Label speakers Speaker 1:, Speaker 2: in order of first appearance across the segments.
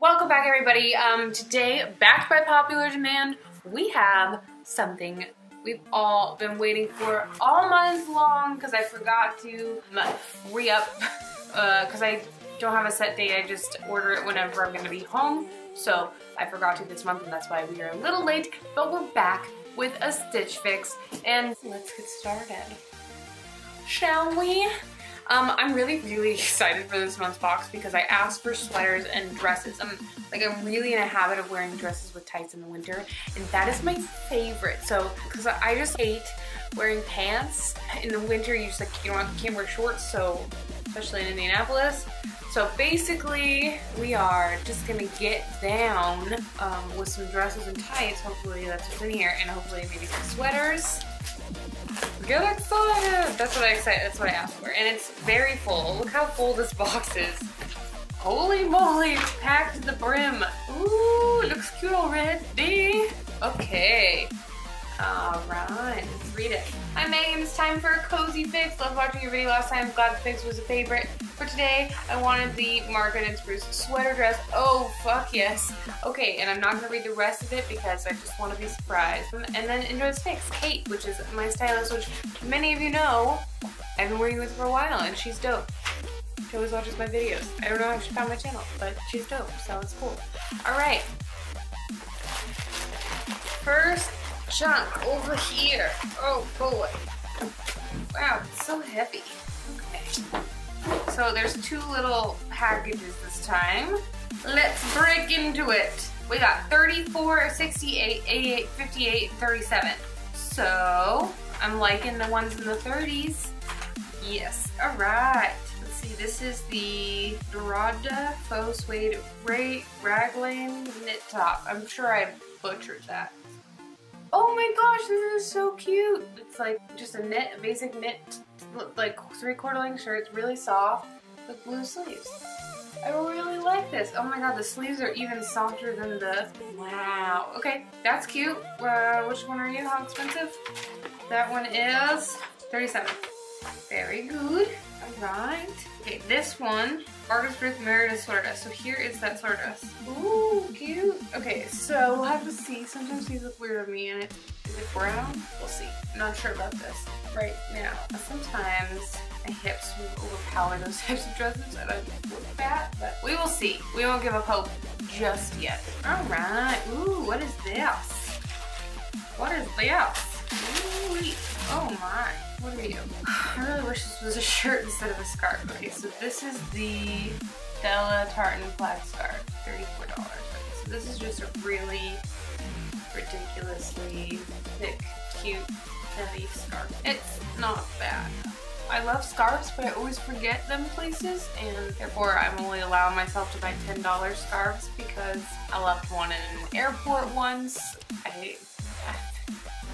Speaker 1: Welcome back everybody. Um, today, backed by popular demand, we have something we've all been waiting for all month long because I forgot to re-up because uh, I don't have a set date. I just order it whenever I'm going to be home. So I forgot to this month and that's why we are a little late, but we're back with a Stitch Fix and let's get started. Shall we? Um, I'm really, really excited for this month's box because I asked for sweaters and dresses. I'm like, I'm really in a habit of wearing dresses with tights in the winter, and that is my favorite. So, because I just hate wearing pants in the winter. You just like, you know, can't wear shorts. So, especially in Indianapolis. So basically, we are just gonna get down um, with some dresses and tights. Hopefully that's what's in here, and hopefully maybe some sweaters. Get excited! That's what I excited. That's what I asked for. And it's very full. Look how full this box is. Holy moly, it's packed to the brim. Ooh, looks cute already. Okay. All right, let's read it. Hi Megan, it's time for a cozy fix. Love watching your video last time. Glad the fix was a favorite. Today, I wanted the Market and Spruce sweater dress. Oh, fuck yes. Okay, and I'm not gonna read the rest of it because I just want to be surprised. And then enjoy this fix. Kate, which is my stylist, which many of you know, I've been working with for a while, and she's dope. She always watches my videos. I don't know how she found my channel, but she's dope, so it's cool. All right. First chunk over here. Oh boy. Wow, it's so heavy. Okay. So there's two little packages this time. Let's break into it. We got 34, 68, 88, 58, 37. So I'm liking the ones in the 30s. Yes, all right. Let's see, this is the Dorada Faux Suede Ray Raglan knit top. I'm sure I butchered that. Oh my gosh, this is so cute. It's like just a knit, a basic knit, like three quarter length shirt. It's really soft with blue sleeves. I really like this. Oh my god, the sleeves are even softer than the... Wow. Okay, that's cute. Uh, which one are you? How expensive? That one is 37 Very good. Alright. Okay, this one, Market Spruce Meredith sweater. So here is that sweater. Ooh, cute. Okay, so we'll have to see. Sometimes these look weird on me and it is it brown? We'll see. I'm not sure about this right now. Sometimes my hips will overpower those types of dresses and I look fat, but we will see. We won't give up hope just yet. Alright. Ooh, what is this? What is this? Ooh, oh my. What are you? I really wish this was a shirt instead of a scarf. Okay, so this is the Della Tartan plaid scarf, $34. Okay, so this is just a really ridiculously thick, cute, heavy scarf. It's not bad. I love scarves, but I always forget them places, and therefore I'm only allowing myself to buy $10 scarves because I left one in an airport once. I,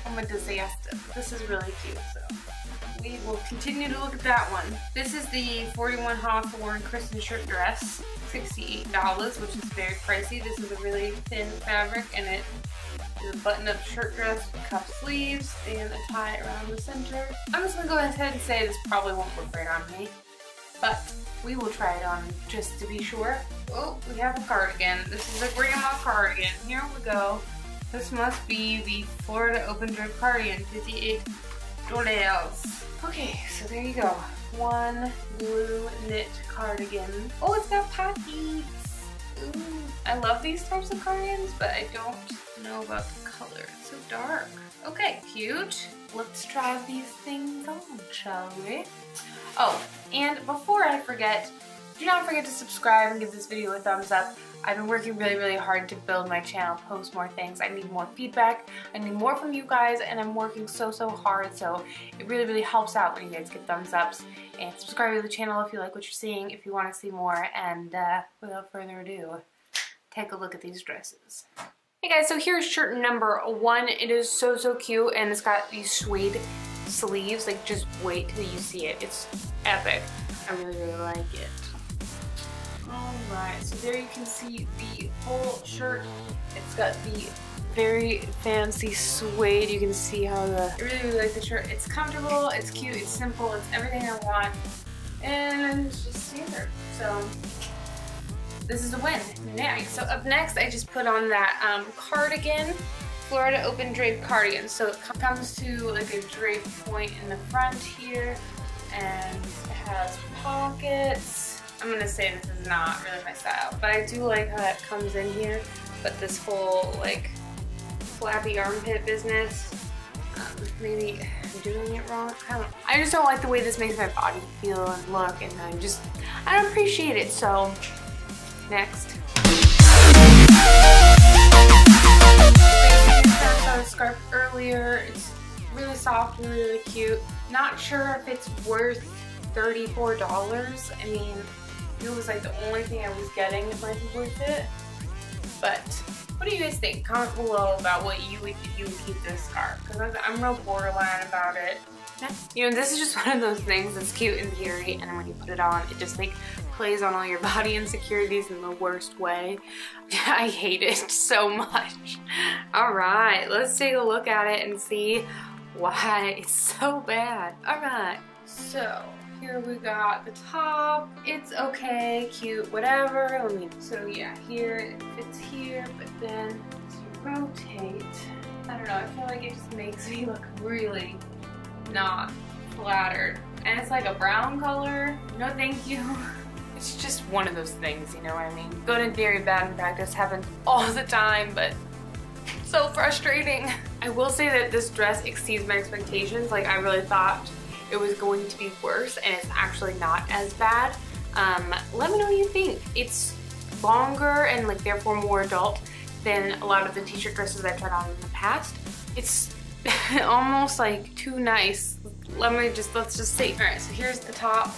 Speaker 1: I'm a disaster. This is really cute, so we will continue to look at that one. This is the 41 Hawthorne Kristen shirt dress, $68, which is very pricey. This is a really thin fabric and it is a button-up shirt dress with cuff sleeves and a tie around the center. I'm just gonna go ahead and say this probably won't look great on me, but we will try it on just to be sure. Oh, we have a cardigan. This is a grandma cardigan. Here we go. This must be the Florida Open Drape Cardigan, 58 dollars. Okay, so there you go. One blue knit cardigan. Oh, it's got pockets. Ooh, I love these types of cardigans, but I don't know about the color. It's so dark. Okay, cute. Let's try these things on, shall we? Oh, and before I forget, do not forget to subscribe and give this video a thumbs up. I've been working really, really hard to build my channel, post more things. I need more feedback. I need more from you guys, and I'm working so, so hard. So it really, really helps out when you guys get thumbs ups. And subscribe to the channel if you like what you're seeing, if you want to see more. And uh, without further ado, take a look at these dresses. Hey guys, so here's shirt number one. It is so, so cute, and it's got these suede sleeves. Like, just wait till you see it. It's epic. I really, really like it. Alright, so there you can see the whole shirt. It's got the very fancy suede. You can see how the, I really, really like the shirt. It's comfortable, it's cute, it's simple, it's everything I want. And it's just standard. So this is a win. Next, so up next, I just put on that um, cardigan, Florida Open Drape cardigan. So it comes to like a drape point in the front here, and it has pockets. I'm gonna say this is not really my style, but I do like how that comes in here. But this whole like flappy armpit business, um, maybe I'm doing it wrong. I don't. I just don't like the way this makes my body feel and look, and I just I don't appreciate it. So next. Scarf earlier. It's really soft, really, really cute. Not sure if it's worth $34. I mean, it was like the only thing I was getting that might be. But what do you guys think? Comment below about what you would you would keep this scarf because I'm real borderline about it. You know, this is just one of those things that's cute in theory, and then when you put it on, it just like plays on all your body insecurities in the worst way. I hate it so much. All right, let's take a look at it and see why it's so bad. All right, so here we got the top. It's okay, cute, whatever. Let me, so yeah, here it fits here, but then rotate, I don't know, I feel like it just makes me look really not flattered. And it's like a brown color. No thank you. It's just one of those things, you know what I mean? Good in theory, bad in practice happens all the time, but so frustrating. I will say that this dress exceeds my expectations. Like I really thought it was going to be worse and it's actually not as bad. Um, let me know what you think. It's longer and like therefore more adult than a lot of the t-shirt dresses I've tried on in the past. It's almost like too nice. Let me just, let's just see. All right, so here's the top.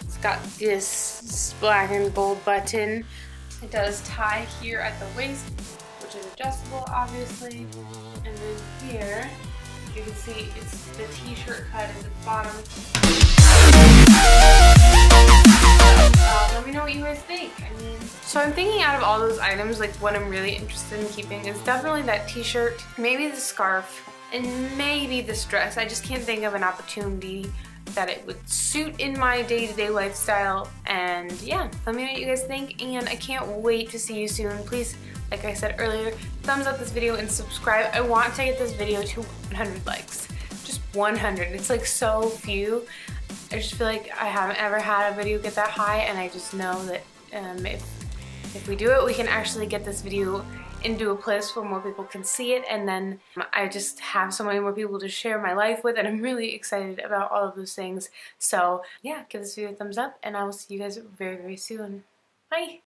Speaker 1: It's got this black and gold button. It does tie here at the waist, which is adjustable, obviously. And then here, you can see it's the t-shirt cut at the bottom. Uh, let me know what you guys think. I mean, so I'm thinking out of all those items, like what I'm really interested in keeping is definitely that t-shirt, maybe the scarf, and maybe this dress. I just can't think of an opportunity that it would suit in my day-to-day -day lifestyle and yeah let me know what you guys think and I can't wait to see you soon please like I said earlier thumbs up this video and subscribe I want to get this video to 100 likes just 100 it's like so few I just feel like I haven't ever had a video get that high and I just know that um, if if we do it we can actually get this video into a place where more people can see it and then I just have so many more people to share my life with and I'm really excited about all of those things. So yeah, give this video a thumbs up and I will see you guys very, very soon. Bye!